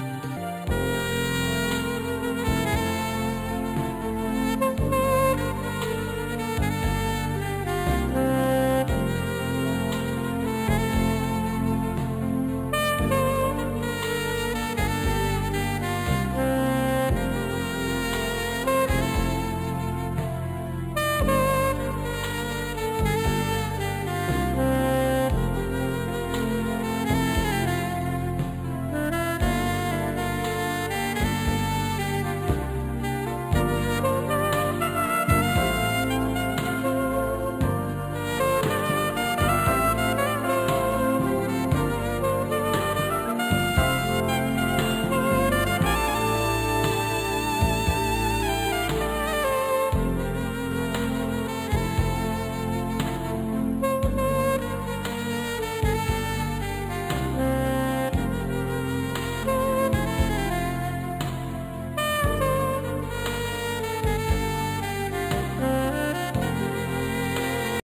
Música